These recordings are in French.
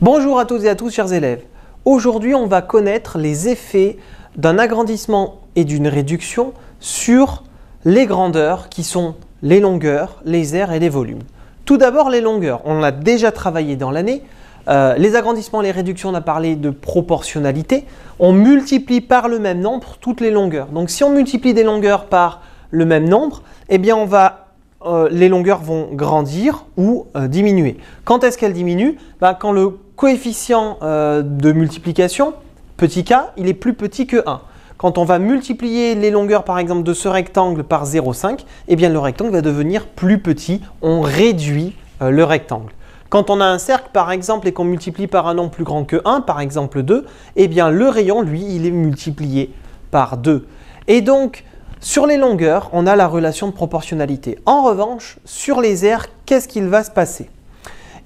Bonjour à toutes et à tous, chers élèves. Aujourd'hui, on va connaître les effets d'un agrandissement et d'une réduction sur les grandeurs qui sont les longueurs, les aires et les volumes. Tout d'abord, les longueurs. On l'a déjà travaillé dans l'année. Euh, les agrandissements, les réductions, on a parlé de proportionnalité. On multiplie par le même nombre toutes les longueurs. Donc, si on multiplie des longueurs par le même nombre, eh bien, on va euh, les longueurs vont grandir ou euh, diminuer. Quand est-ce qu'elles diminuent? Bah, Quand le coefficient euh, de multiplication, petit k, il est plus petit que 1. Quand on va multiplier les longueurs par exemple de ce rectangle par 0,5, eh bien le rectangle va devenir plus petit, on réduit le rectangle. Quand on a un cercle par exemple et qu'on multiplie par un nombre plus grand que 1, par exemple 2, eh bien le rayon lui, il est multiplié par 2. Et donc sur les longueurs, on a la relation de proportionnalité. En revanche, sur les aires, qu'est-ce qu'il va se passer?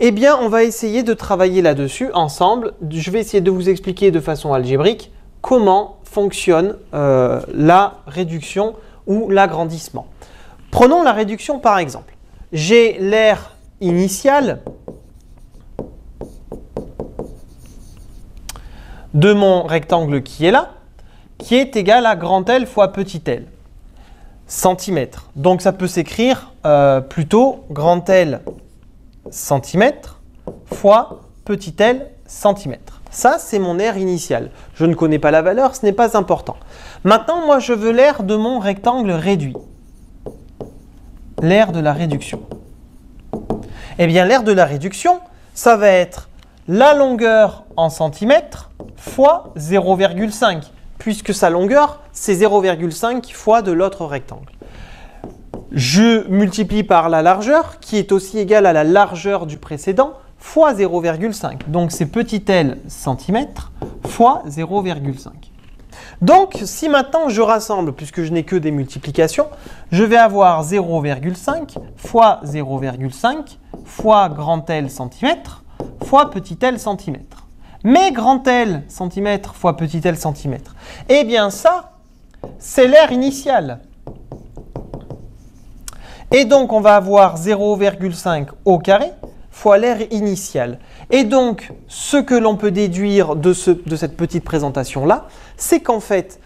Eh bien, on va essayer de travailler là-dessus ensemble. Je vais essayer de vous expliquer de façon algébrique comment fonctionne euh, la réduction ou l'agrandissement. Prenons la réduction par exemple. J'ai l'aire initiale de mon rectangle qui est là, qui est égal à grand L fois petit l centimètres. Donc ça peut s'écrire euh, plutôt grand L centimètre fois petit l centimètre. Ça, c'est mon aire initiale. Je ne connais pas la valeur, ce n'est pas important. Maintenant, moi, je veux l'aire de mon rectangle réduit. L'aire de la réduction. Eh bien, l'aire de la réduction, ça va être la longueur en centimètres fois 0,5 puisque sa longueur, c'est 0,5 fois de l'autre rectangle. Je multiplie par la largeur, qui est aussi égale à la largeur du précédent, fois 0,5. Donc c'est petit l centimètre fois 0,5. Donc si maintenant je rassemble, puisque je n'ai que des multiplications, je vais avoir 0,5 fois 0,5 fois grand L centimètre fois petit l centimètre. Mais grand L centimètre fois petit l centimètre. Eh bien ça, c'est l'air initial. Et donc on va avoir 0,5 au carré fois l'air initial. Et donc ce que l'on peut déduire de, cette petite présentation-là, c'est qu'en fait,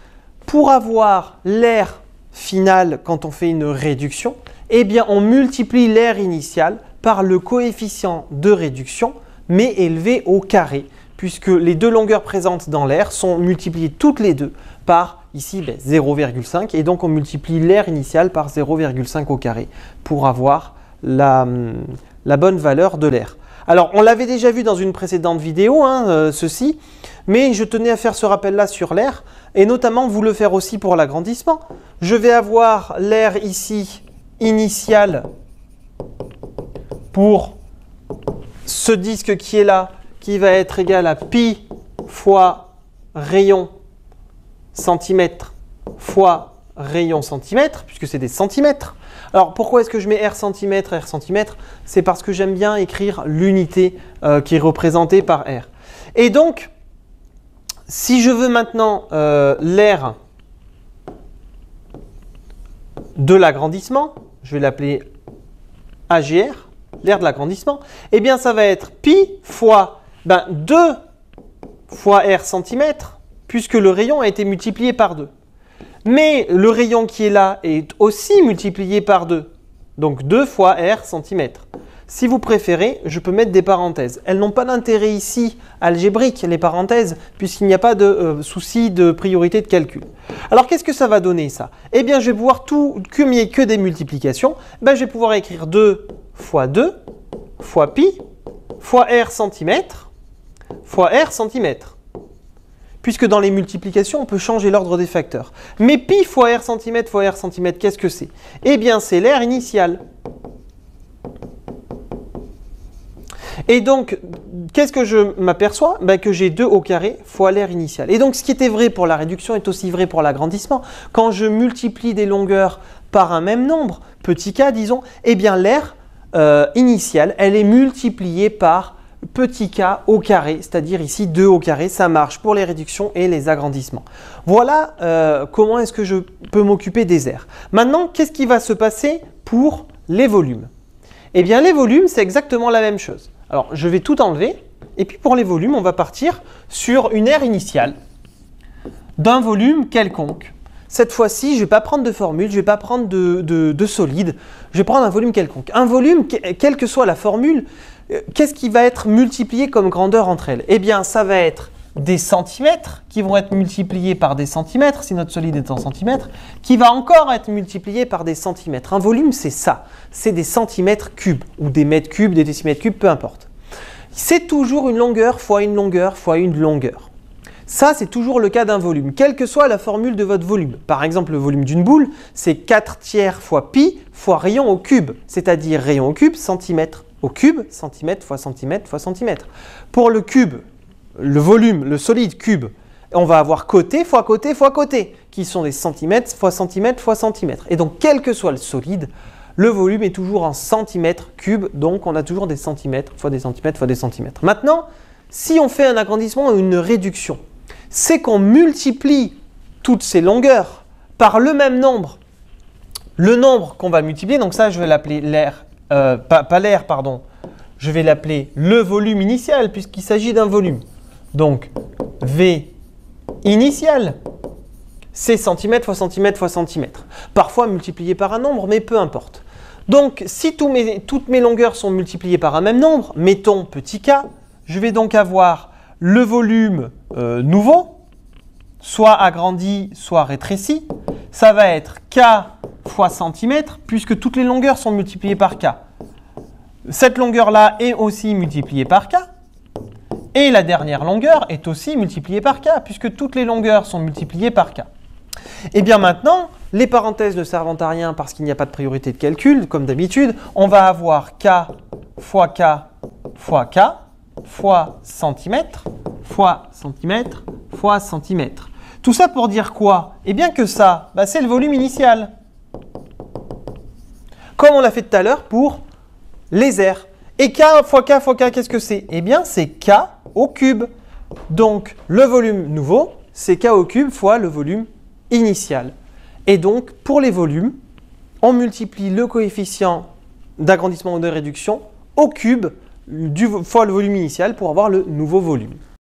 pour avoir l'air final quand on fait une réduction, eh bien on multiplie l'air initial par le coefficient de réduction, mais élevé au carré puisque les deux longueurs présentes dans l'air sont multipliées toutes les deux par ici 0,5 ben, et donc on multiplie l'air initial par 0,5 au carré pour avoir la, bonne valeur de l'air. Alors on l'avait déjà vu dans une précédente vidéo, hein, euh, ceci, mais je tenais à faire ce rappel-là sur l'air et notamment vous le faire aussi pour l'agrandissement. Je vais avoir l'air ici initial pour ce disque qui est là qui va être égal à pi fois rayon centimètre fois rayon centimètre, puisque c'est des centimètres. Alors pourquoi est-ce que je mets R centimètre, R centimètre? C'est parce que j'aime bien écrire l'unité euh, qui est représentée par R. Et donc, si je veux maintenant euh, l'air de l'agrandissement, je vais l'appeler AGR, l'air de l'agrandissement, eh bien ça va être pi fois ben, 2 fois R centimètres, puisque le rayon a été multiplié par 2. Mais le rayon qui est là est aussi multiplié par 2. Donc 2 fois R centimètres. Si vous préférez, je peux mettre des parenthèses. Elles n'ont pas d'intérêt ici algébrique, les parenthèses, puisqu'il n'y a pas de euh, souci de priorité de calcul. Alors qu'est-ce que ça va donner ça? Eh bien, je vais pouvoir tout, a que des multiplications, ben, je vais pouvoir écrire 2 fois 2 fois pi fois R centimètres fois R centimètres. Puisque dans les multiplications, on peut changer l'ordre des facteurs. Mais pi fois R centimètres fois R centimètres, qu'est-ce que c'est? Eh bien, c'est l'air initial. Et donc, qu'est-ce que je m'aperçois? Ben, Que j'ai 2 au carré fois l'air initial. Et donc, ce qui était vrai pour la réduction est aussi vrai pour l'agrandissement. Quand je multiplie des longueurs par un même nombre, petit k disons, eh bien l'air euh, initial, elle est multipliée par petit k au carré, c'est-à-dire ici 2 au carré, ça marche pour les réductions et les agrandissements. Voilà euh, comment est-ce que je peux m'occuper des aires. Maintenant, qu'est-ce qui va se passer pour les volumes? Eh bien, les volumes, c'est exactement la même chose. Alors, je vais tout enlever Et puis pour les volumes, on va partir sur une aire initiale d'un volume quelconque. Cette fois-ci, je ne vais pas prendre de formule, je ne vais pas prendre de, de, solide, je vais prendre un volume quelconque. Un volume, quelle que soit la formule, euh, qu'est-ce qui va être multiplié comme grandeur entre elles? Eh bien, ça va être des centimètres qui vont être multipliés par des centimètres, si notre solide est en centimètres, qui va encore être multiplié par des centimètres. Un volume, c'est ça, c'est des centimètres cubes, ou des mètres cubes, des décimètres cubes, peu importe. C'est toujours une longueur fois une longueur fois une longueur. Ça, c'est toujours le cas d'un volume, quelle que soit la formule de votre volume. Par exemple, le volume d'une boule, c'est 4 tiers fois pi fois rayon au cube, c'est-à-dire rayon au cube, centimètre au cube, centimètre fois centimètre fois centimètre. Pour le cube, le volume, le solide cube, on va avoir côté fois côté fois côté, qui sont des centimètres fois centimètre fois centimètre. Et donc, quel que soit le solide, le volume est toujours en centimètres cubes, donc on a toujours des centimètres fois des centimètres fois des centimètres. Maintenant, si on fait un agrandissement ou une réduction, c'est qu'on multiplie toutes ces longueurs par le même nombre. Le nombre qu'on va multiplier, donc ça je vais l'appeler l'air, euh, pas l'air, pardon, je vais l'appeler le volume initial puisqu'il s'agit d'un volume. Donc, V initial, c'est centimètre fois centimètre fois centimètre. Parfois multiplié par un nombre, mais peu importe. Donc, si toutes mes longueurs sont multipliées par un même nombre, mettons petit k, je vais donc avoir le volume euh, nouveau, soit agrandi, soit rétréci. Ça va être k fois centimètre, puisque toutes les longueurs sont multipliées par k. Cette longueur-là est aussi multipliée par k. Et la dernière longueur est aussi multipliée par k, puisque toutes les longueurs sont multipliées par k. Et eh bien maintenant, les parenthèses ne servent à rien parce qu'il n'y a pas de priorité de calcul, comme d'habitude. On va avoir k fois k fois k fois centimètre fois centimètre fois centimètre. Tout ça pour dire quoi? Eh bien que ça, bah, c'est le volume initial. Comme on l'a fait tout à l'heure pour les airs. Et k fois k fois k, qu'est-ce que c'est? Eh bien, c'est k au cube. Donc, le volume nouveau, c'est k au cube fois le volume initial. Et donc, pour les volumes, on multiplie le coefficient d'agrandissement ou de réduction au cube du, fois le volume initial pour avoir le nouveau volume.